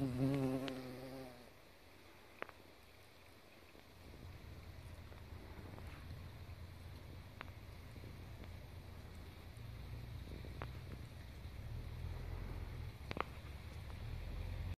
Mm-hmm.